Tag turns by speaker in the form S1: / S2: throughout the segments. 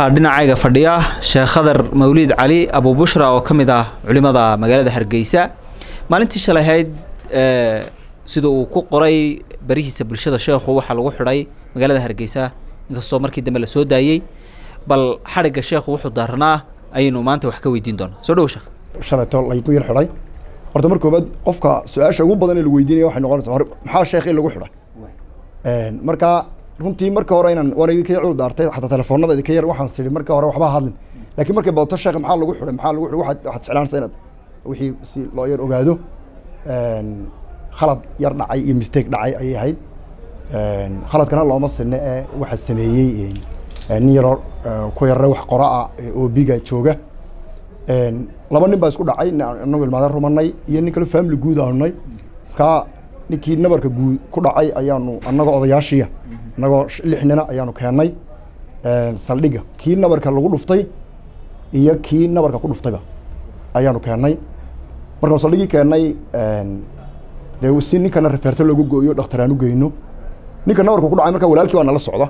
S1: waxaa dhinacayga fadhiya sheekh khadar mawliid cali abubushra oo ka mid ah culimada magaalada hargeysa. Maalintii shalay ahayd sida uu ku qoray barihiisa bulshada sheekhu waxaa lagu xidhay magaalada hargeysa. Inkastoo markii dambe la soo daayey bal xadhigga sheekhu wuxuu daaranaa ayaynu maanta wax ka weydiin doonaa. Soo dhawo sheekh.
S2: Shalayto laygu yar xidhay. Horta mar koobaad qofka su'aasha ugu badan ee la weydiinaya waxay noqonaysaa hore maxaa sheekh in lagu xidhay? Marka runtii marka hore inaan waan idinka cudur daartay xataa telefoonada idinka yar waxaan sidhi marka hore waxba hadlin. Laakiin markay badato sheekh maxaa lagu xidhay? Maxaa lagu xidhay? Waxaad waxaad inaad wixii si loo yar ogaado khalad yar dhacay iyo mistake dhacay ayay ahayd. Khaladkana looma sinne ee waxaa sameeyey nin yaroo ku yarre wax qora ah oo biga jooga. Laba nin baa isku dhacay inagu ilmaada rumanay iyo nin kale family guud aanunay. Markaa ninkii nabarka guud ku dhacay ayaanu annagoo odayaashiya annagoo lix nina ayaanu keennay saldhigga. Kii nabarka lagu dhuftay iyo kii nabarka ku dhuftayba ayaanu keennay markaan saldhiggii keennay dee si ninkana referto loogu gooyo dhakhtar aan u geyno. Ninka nabarka ku dhacay markaa walaalkii baa nala socda.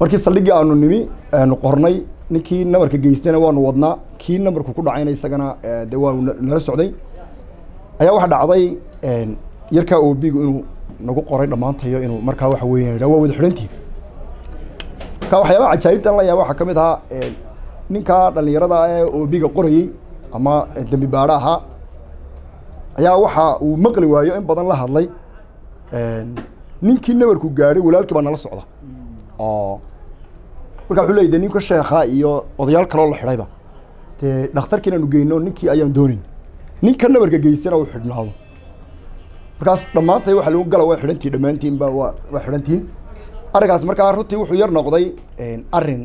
S2: Markii saldhiggii aanu nimi aanu qornay ninkii nabarka geystayna waanu wadnaa. Kii nabarku ku dhacayna isagana de waanu nala socday. Ayaa waxaa dhacday yarkaa oobigu inuu nagu qoray dhammaantayo inuu markaa waxa weya waa wada xidhantii. Marka waxyaabaha cajaa'ibtan la yaaba waxaa ka mid ahaa ninkaa dhallinyarada ee oobiga qorayey ama dembi baadho ahaa ayaa waxa uu maqli waayo in badan la hadlay ninkii nabarku gaadhay walaalkii baa nala socda. Oo. Marka wuxuu leeyay de ninka sheekha iyo odayaal kaloo la xidhayba dee dhakhtarkii inaanu geyno ninkii ayaan doonin. Ninka nabarka geystana uu xidhnaado markaas dhammaantay waxa lagu gala waa xidhantiin dhammaantiinba waa waa xidhantiin. Arrinkaas markaa runtii wuxuu yar noqday arrin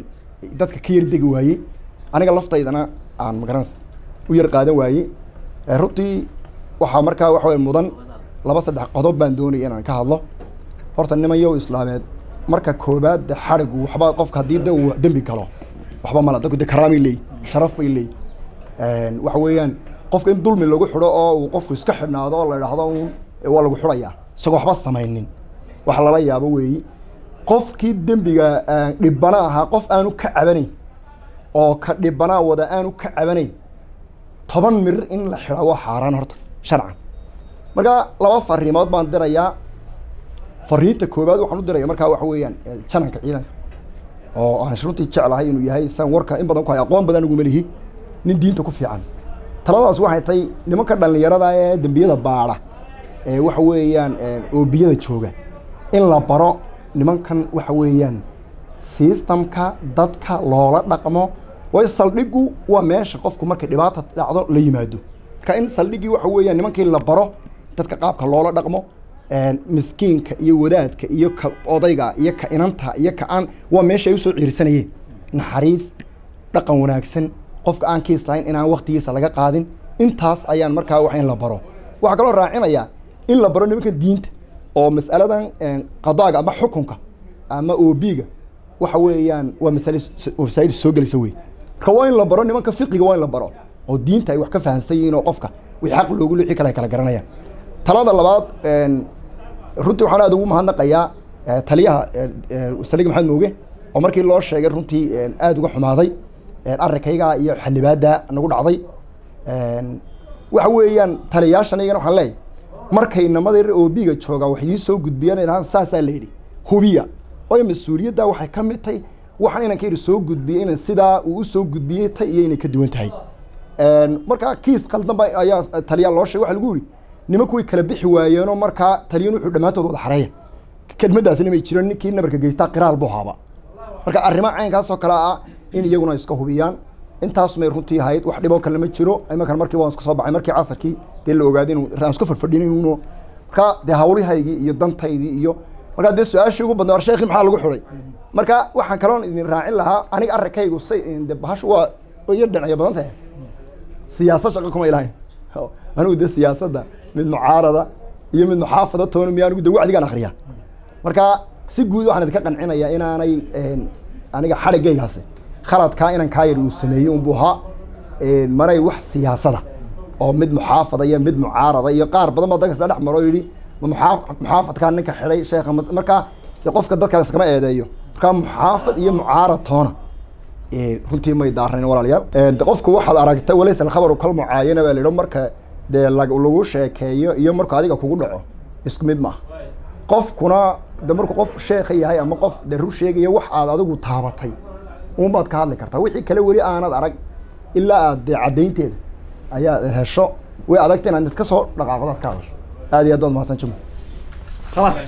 S2: dadka ka yar degi waayey. Aniga laftaydana aan magaranaysa u yar qaadan waayey. Runtii waxaa markaa waxa way mudan laba saddex qodob baan doonaya inaan ka hadlo. Horta nimanyo islaameed marka koobaad xadhigu waxba qofka haddii de uu dembi galo waxba mala dadku de karaamay leeyi sharaf bay leeyi waxa weeyaan qofka in dulmi lagu xidho oo uu qofku iska xidhnaado oo la idhaahdo un waa lagu xidhayaa isagoo waxba samaynin. Wax lala yaabo weeyi. Qofkii dembiga dhibana ahaa qof aanu ka cabanayn oo ka dhibanaa wada aanu ka cabanayn toban mir in la xidha waa xaaraan horta sharcan. Marka laba fariimood baan dirayaa. Fariinta koobaad waxaan u diraya markaa waxa weeyaan jananka ciidanka oo aan runtii jeclahay inuu yahay san warka in badan ku hay aqoon badan iguma lihi nin diinta ku fiican. Taladaas waxay tahay nimanka dhallinyarada ee dembiyada baadha. ee waxa weeyaan oobiyada jooga. In la baro nimankan waxa weeyaan systemka dadka loola dhaqmo waayo saldhigu waa meesha qofku markay dhibaata dhacdo la yimaado. Marka in saldhigii waxa weeyaan nimankii la baro dadka qaabka loola dhaqmo miskiinka iyo wadaadka iyo ka odayga iyo ka inanta iyo ka aan waa meesha ay u soo ciirsanayeen naxariis dhaqan wanaagsan qofka aan kiis lahayn inaan waktigiisa laga qaadin intaas ayaan markaa wax in la baro. Waxaa kaloo raacinayaa in la baro nimanka diinta oo mas'aladan qadaaga ama xukunka ama oobiga waxa weeyaan waa masal masaa'il soo gelisa wey marka waa in la baro nimanka fiqiga waa in la baro oo diinta ay wax ka fahamsan yihiin oo qofka wixii xaq loogu wixii kale kala garanayaan talada labaad runtii waxaan aad ugu mahadnaqayaa taliyaha saliga maxamed mooge oo markii loo sheegay runtii aada uga xumaaday arrinkayga iyo xanibaadda nagu dhacday waxa weeyaan taliyayaashan iyagana waxaan leeyahay markay namada yar oobiga joogaa wax ii soo gudbiyaan idhahaan saasaa la yidhi hubiya ooy mas'uuliyadda waxay ka mid tahay waxaan inanka yidhi soo gudbiyey inan sidaa uu u soo gudbiyey tay iyo inay ka duwan tahay. Markaa kiis qaldan ba ayaa taliyaa loo sheegay waxa lagu yidhi nimanku way kala bixi waayeenoo markaa taliyan wuxuu dhammaantood wada xareeya kelmaddaasina may jiro ninkii nabarka geystaa qiraal buu haaba marka arrimaha caynkaasoo kale ah in iyaguna iska hubiyaan intaas may runtii ahayd wax dhiboo kale ma jiro. Imankan markii waan iska soo baxay markii casarkii dee la ogaaday inuu aan iska fadfadhinayno marka dee hawlihaygii iyo dantaydii iyo markaa dee su'aashii ugu badnay war sheekhi maxaa lagu xidhay marka waxaan kaloon idin raacin lahaa aniga arrinkaygu say de bahashu waa yar dhinacyo badan tahay. Siyaasad shaqo kuma ilahayn anigu de siyaasadda mid mucaarada iyo mid muxaafada toona miya anigu wacdigaan akriya marka si guud waxaan idinka qancinayaa inaanay aniga xadhigaygaasi khaladkaa inan kaa yar uu sameeyey unbuu ahaa maray wax siyaasada oo mid muxaafada iyo mid mucaarada iyo qaar badan baa dadka isla dhex maro yidhi muxaafadkaa ninka xidhay sheekha markaa qofka dadka iskama eedeeyo. Markaa muxaafad iyo mucaarad toona runtii may daarnayn walaalayaal qofku waxaad aragta walaysa alkhabaru kal mucaayana baa la marka dee lag- lagu sheekeeyo iyo markuu adiga kugu dhaco isku mid maaha qofkuna de markuu qof sheekha yahay ama qof de rur sheegaya wax aad adigu taabatay unbaad ka hadli kartaa wixii kale weli aanad arag ilaa aad dee caddaynteeda ayaad hesho way adagta inaad iska soo dhaqaaqdaad ka hadasho aad iyo aad waad mahadsan juma
S1: خلاص